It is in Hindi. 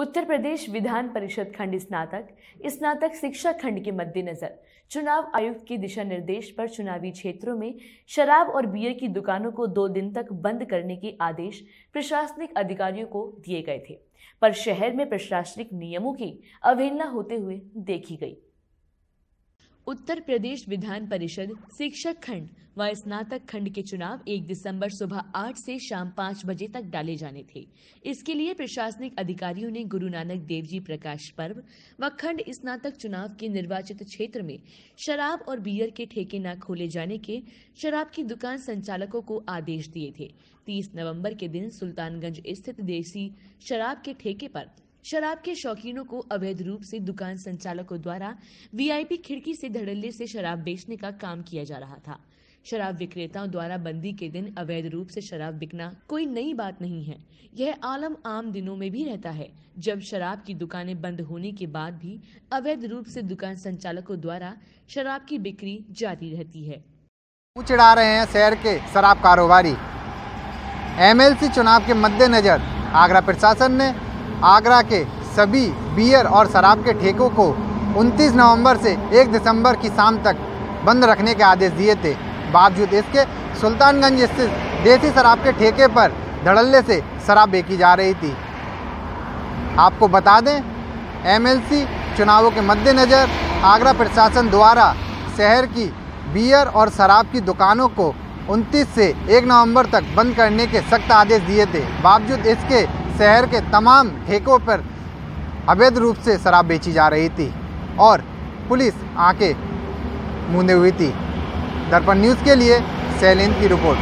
उत्तर प्रदेश विधान परिषद खंड स्नातक स्नातक शिक्षा खंड के मद्देनजर चुनाव आयुक्त के दिशा निर्देश पर चुनावी क्षेत्रों में शराब और बियर की दुकानों को दो दिन तक बंद करने के आदेश प्रशासनिक अधिकारियों को दिए गए थे, पर शहर में प्रशासनिक नियमों की अवहेलना होते हुए देखी गई। उत्तर प्रदेश विधान परिषद शिक्षक खंड व स्नातक खंड के चुनाव 1 दिसंबर सुबह 8 से शाम 5 बजे तक डाले जाने थे। इसके लिए प्रशासनिक अधिकारियों ने गुरु नानक देव जी प्रकाश पर्व व खंड स्नातक चुनाव के निर्वाचित क्षेत्र में शराब और बियर के ठेके न खोले जाने के शराब की दुकान संचालकों को आदेश दिए थे। 30 नवंबर के दिन सुल्तानगंज स्थित देसी शराब के ठेके पर शराब के शौकीनों को अवैध रूप से दुकान संचालकों द्वारा वीआईपी खिड़की से धड़ल्ले से शराब बेचने का काम किया जा रहा था। शराब विक्रेताओं द्वारा बंदी के दिन अवैध रूप से शराब बिकना कोई नई बात नहीं है। यह आलम आम दिनों में भी रहता है। जब शराब की दुकानें बंद होने के बाद भी अवैध रूप से दुकान संचालकों द्वारा शराब की बिक्री जारी रहती है। चढ़ा रहे हैं शहर के शराब कारोबारी। एमएलसी चुनाव के मद्देनजर आगरा प्रशासन ने आगरा के सभी बियर और शराब के ठेकों को 29 नवंबर से 1 दिसंबर की शाम तक बंद रखने के आदेश दिए थे। बावजूद इसके, सुल्तानगंज स्थित देसी शराब के ठेके पर धड़ल्ले से शराब बेची जा रही थी। आपको बता दें, एमएलसी चुनावों के मद्देनज़र आगरा प्रशासन द्वारा शहर की बियर और शराब की दुकानों को 29 से 1 नवंबर तक बंद करने के सख्त आदेश दिए थे। बावजूद इसके, शहर के तमाम ठेकों पर अवैध रूप से शराब बेची जा रही थी और पुलिस आके मूंदे हुई थी। दर्पण न्यूज़ के लिए सैलिन की रिपोर्ट।